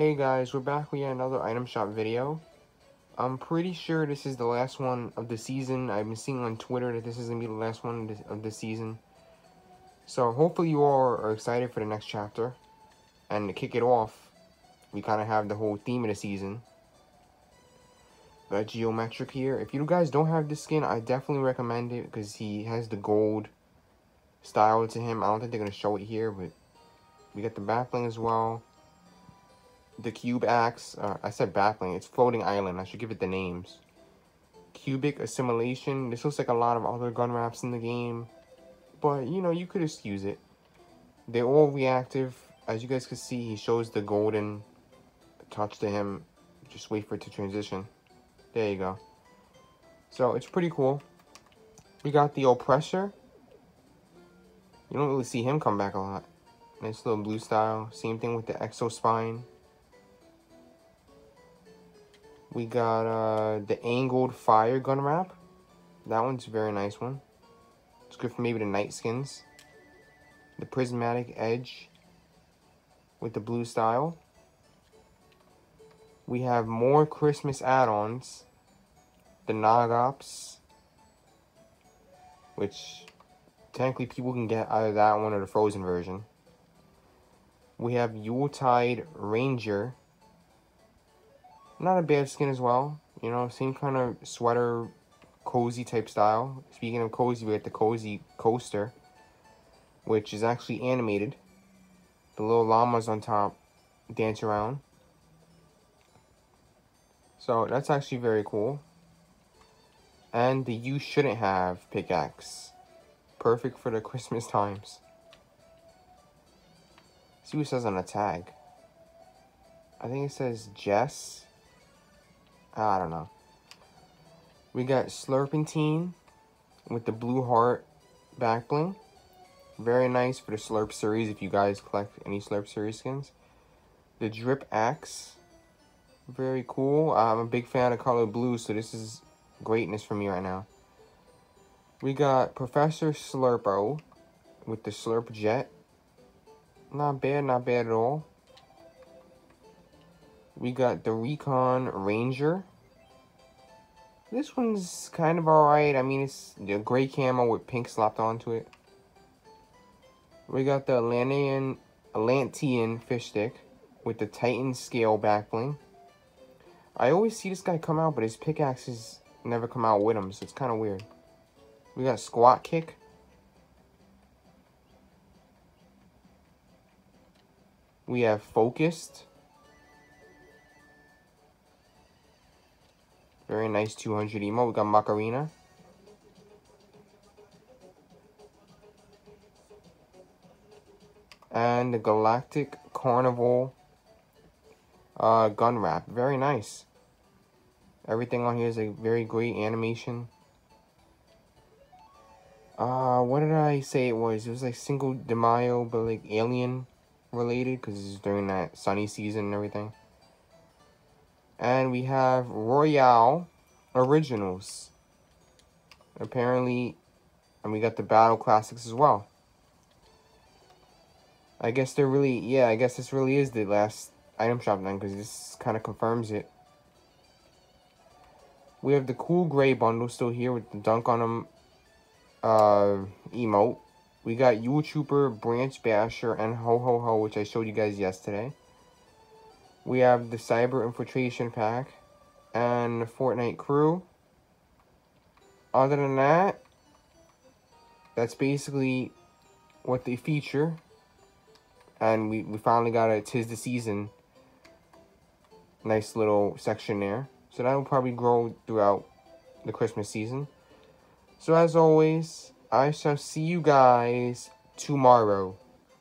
Hey guys, we're back with another item shop video. I'm pretty sure this is the last one of the season. I've been seeing on Twitter that this is going to be the last one of the, season. So hopefully you all are excited for the next chapter. And to kick it off, we kind of have the whole theme of the season. Got Geometrik here. If you guys don't have this skin, I definitely recommend it because he has the gold style to him. I don't think they're going to show it here, but we got the backbling as well the cube axe, uh, I said backbling, it's floating island, I should give it the names. Cubic assimilation, this looks like a lot of other gun wraps in the game, but you know, you could excuse it. They're all reactive, as you guys can see, he shows the golden touch to him, just wait for it to transition. There you go. So, it's pretty cool. We got the Oppressor. You don't really see him come back a lot. Nice little blue style. Same thing with the Exo We got uh, the angled fire gun wrap. That one's a very nice one. It's good for maybe the night skins. The prismatic edge with the blue style. We have more Christmas add-ons. The Nog Ops. Which technically people can get either that one or the frozen version. We have Yuletide Ranger not a bad skin as well. You know, same kind of sweater, cozy type style. Speaking of cozy, we got the cozy coaster, which is actually animated. The little llamas on top dance around. So that's actually very cool. And the you shouldn't have pickaxe. Perfect for the Christmas times. See what it says on the tag. I think it says Jess. I don't know. We got Slurpentine with the blue heart back bling. Very nice for the Slurp series if you guys collect any Slurp series skins. The Drip Axe. Very cool. I'm a big fan of color blue, so this is greatness for me right now. We got Professor Slurpo with the Slurp Jet. Not bad, not bad at all. We got the Recon Ranger. This one's kind of alright. I mean, it's the gray camo with pink slapped onto it. We got the Atlantean, Atlantean fish stick with the Titan scale back bling. I always see this guy come out, but his pickaxes never come out with him, so it's kind of weird. We got squat kick. We have focused. Very nice 200 emo. We got Macarena. And the Galactic Carnival uh, gun wrap. Very nice. Everything on here is a very great animation. Uh, what did I say it was? It was like single de Mayo, but like alien related because it's during that sunny season and everything. And we have Royale Originals. Apparently, and we got the Battle Classics as well. I guess they're really, yeah, I guess this really is the last item shop then, because this kind of confirms it. We have the Cool Gray bundle still here with the Dunk on them uh, emote. We got Trooper, Branch Basher, and Ho Ho Ho, which I showed you guys yesterday. We have the Cyber Infiltration Pack and the Fortnite Crew. Other than that, that's basically what they feature. And we, we finally got a Tis the Season nice little section there. So that will probably grow throughout the Christmas season. So as always, I shall see you guys tomorrow.